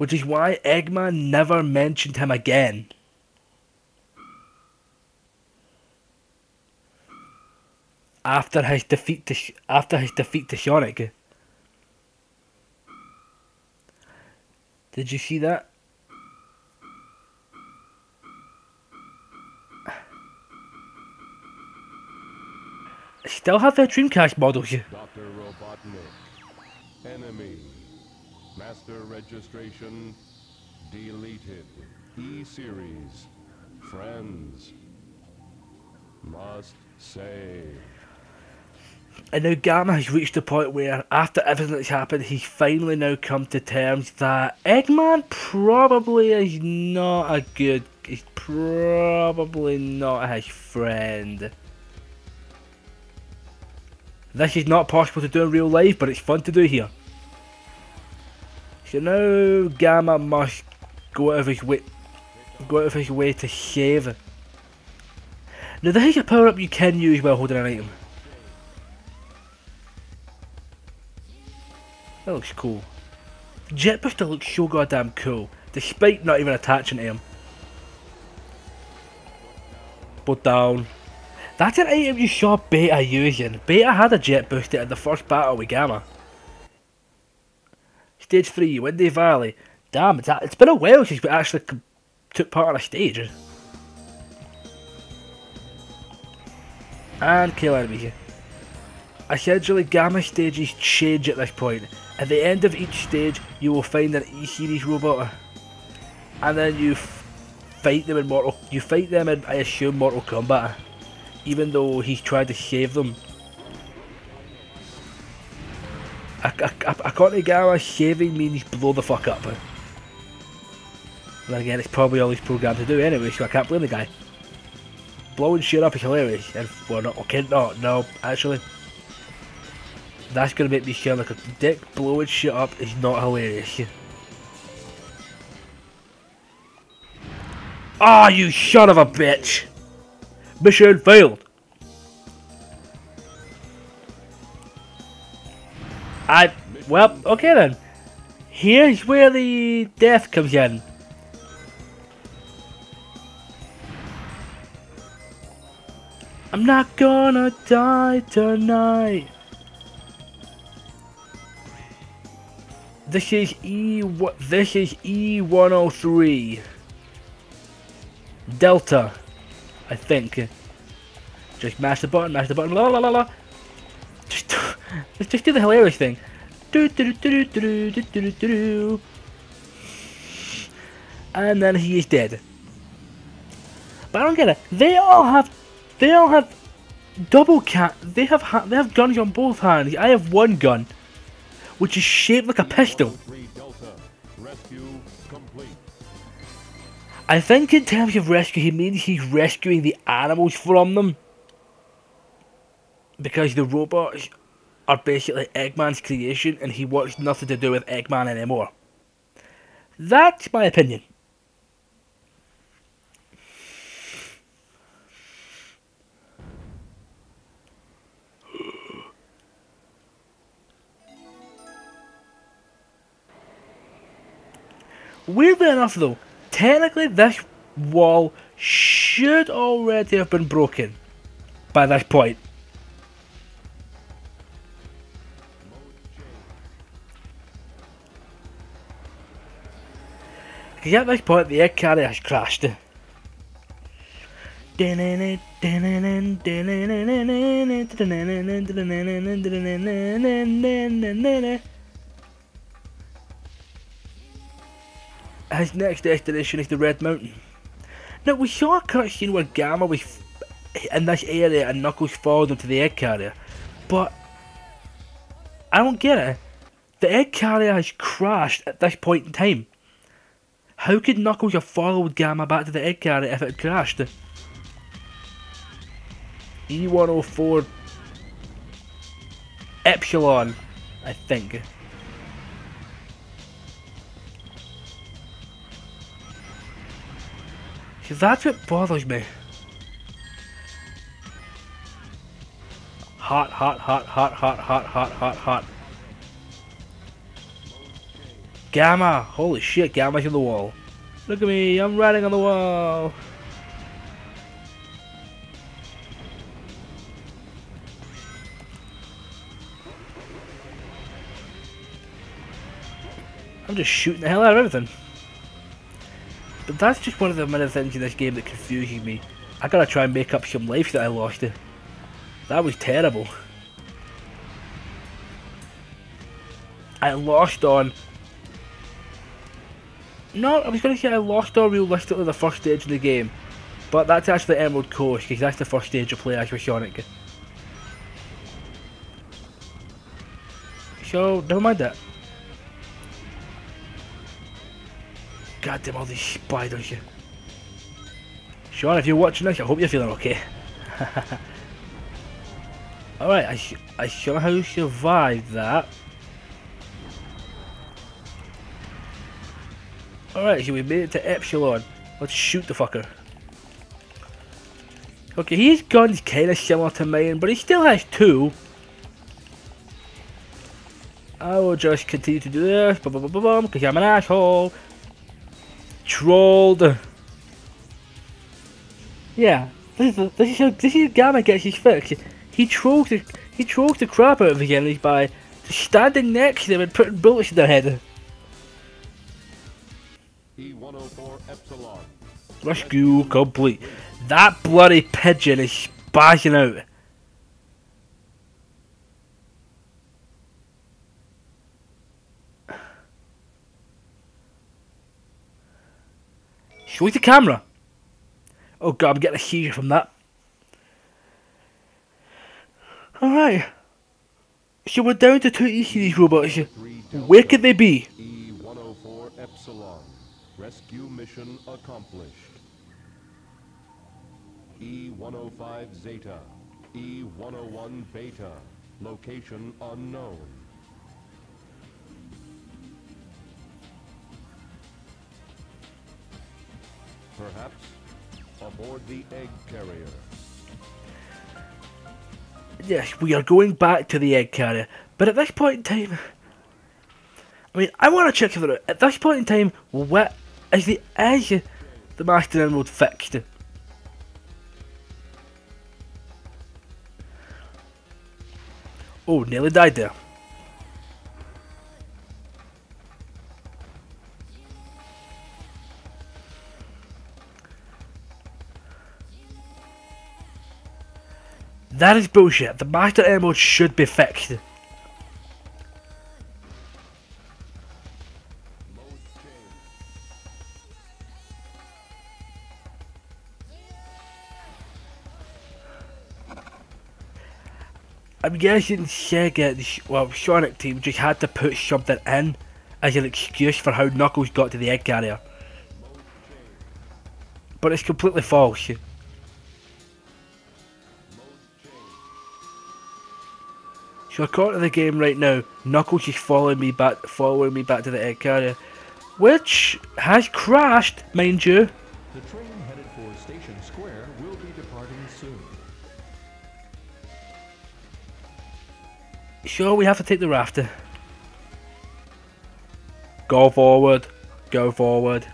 Which is why Eggman never mentioned him again. After his defeat to after his defeat to Sonic. Did you see that? Still have their Dreamcast models. Dr. Master registration. Deleted. E-Series. Friends. Must save. And now Gamma has reached the point where, after everything that's happened, he's finally now come to terms that Eggman probably is not a good. He's probably not his friend. This is not possible to do in real life, but it's fun to do here. So know, Gamma must go out of his way, go out of his way to save. Now this is a power up you can use while holding an item. That looks cool. Jet Booster looks so goddamn cool, despite not even attaching to him. Put down. That's an item you saw Beta using. Beta had a jet booster in the first battle with Gamma. Stage 3, Windy Valley. Damn, it's, it's been a while since we actually took part on a stage. And kill enemies. Essentially, Gamma stages change at this point. At the end of each stage, you will find an E-Series robot. And then you fight them in Mortal... You fight them in, I assume, Mortal Kombat even though he's tried to save them. According to Gamma, shaving means blow the fuck up. Then again, it's probably all he's programmed to do anyway, so I can't blame the guy. Blowing shit up is hilarious, and well, not okay, no, no, actually, that's gonna make me sound like a dick. Blowing shit up is not hilarious. Ah, oh, you son of a bitch! Mission failed. I well, okay then. Here's where the death comes in. I'm not gonna die tonight. This is E. This is E103. Delta. I think. Just mash the button, mash the button, la la la la. Just, just do the hilarious thing. And then he is dead. But I don't get it. They all have, they all have double cat. They have they have guns on both hands. I have one gun, which is shaped like a pistol. I think in terms of rescue, he means he's rescuing the animals from them. Because the robots are basically Eggman's creation and he wants nothing to do with Eggman anymore. That's my opinion. Weirdly enough though, technically this wall should already have been broken by this point. Because at this point the egg carrier has crashed. His next destination is the Red Mountain. Now we saw a cutscene where Gamma was in this area and Knuckles followed him to the egg carrier, but I don't get it. The egg carrier has crashed at this point in time. How could Knuckles have followed Gamma back to the egg carrier if it had crashed? E104 Epsilon, I think. See, that's what bothers me. Hot, hot, hot, hot, hot, hot, hot, hot, hot. Gamma! Holy shit, Gamma's on the wall. Look at me, I'm riding on the wall. I'm just shooting the hell out of everything. But that's just one of the many things in this game that confuses me. I gotta try and make up some life that I lost. That was terrible. I lost on... No, I was going to say I lost on realistically the first stage of the game. But that's actually Emerald Coast, because that's the first stage of play as with Sonic. So, never mind that. God damn all these spiders. Sean, if you're watching this, I hope you're feeling okay. Alright, I, I somehow survived that. Alright, so we made it to Epsilon. Let's shoot the fucker. Okay, his gun's kinda similar to mine, but he still has two. I will just continue to do this, because I'm an asshole. Trolled. Yeah, this is, this is how this is how Gamma gets his fix. He trolls the he trolls the crap out of the enemies by standing next to them and putting bullets in their head. Rescue complete. That bloody pigeon is spazzing out. Show the camera. Oh god, I'm getting a seizure from that. Alright. So we're down to two these robots. Where could they be? E104 Epsilon. Rescue mission accomplished. E105 Zeta. E101 Beta. Location unknown. Perhaps aboard the egg carrier. Yes, we are going back to the egg carrier. But at this point in time, I mean, I want to check out. At this point in time, what is the is the Master Emerald fixed? Oh, nearly died there. That is bullshit. The Master Emerald should be fixed. I'm guessing Sega, well, Sonic team just had to put something in as an excuse for how Knuckles got to the egg carrier. But it's completely false. So according to the game right now, Knuckles is following me back, following me back to the egg carrier, which has crashed, mind you. The train headed for Station Square will be departing soon. Sure, we have to take the rafter. Go forward. Go forward.